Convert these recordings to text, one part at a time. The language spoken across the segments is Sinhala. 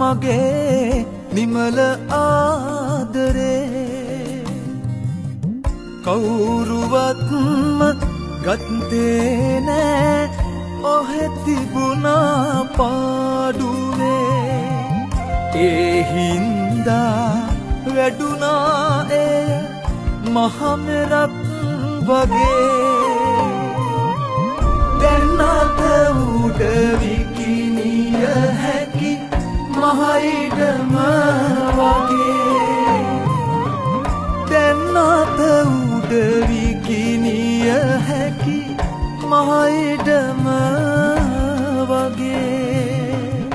මාගේ නිමල ආදරේ. කවුරුවත්ම ගත්තේ නෑ ඔහෙතිබුණා පාඩුවේ. ඒ හින්දා වැඩුණා එය මහමෙරක් වගේ. දැන්නත හැකි මහයිඩම වගේ.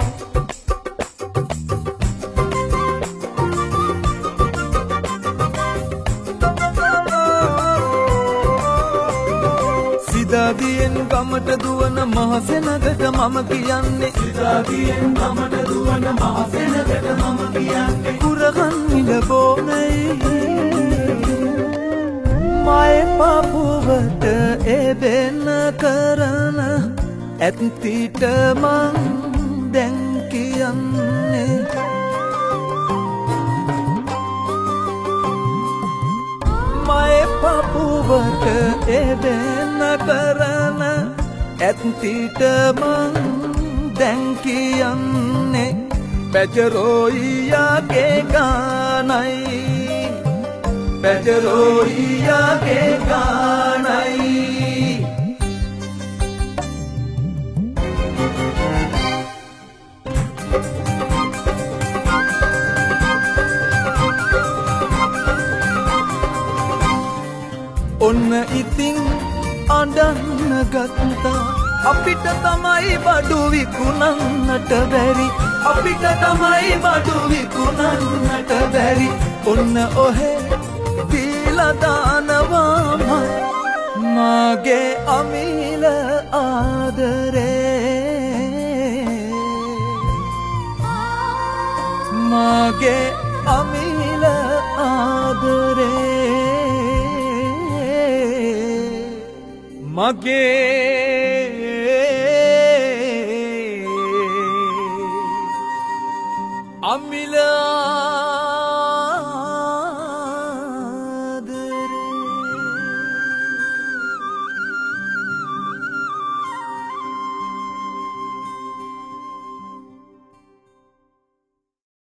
සිදාදියෙන් ගමට දුවන මහසෙනකට මම කියන්නේ. සිතාදියෙන් ගමට දුවන මහසෙනකට මම කියන්නේ. කුරගන් පපුවට එබෙන්න කරන ඇත්තිට මං දැන් කියන්නේ. මය පපුවට එබෙන්න කරන ඇත්තිට මං දැන් කියන්නේ. පැජරෝයියාගේ ගානයි. පැජරෝයියාගේ ගානයි ඔන්න ඉතින් අඩන්න ගත්තා අපිට තමයි බඩු විකුණන්නට බැරි. අපිට තමයි බඩු විකුණන්නට බැරි. ඔන්න ඔහෙ දීලදානවාම මාගේ අමිල ආදරේ. මාගේ අමිල ආදරේ. මගේ අමිලා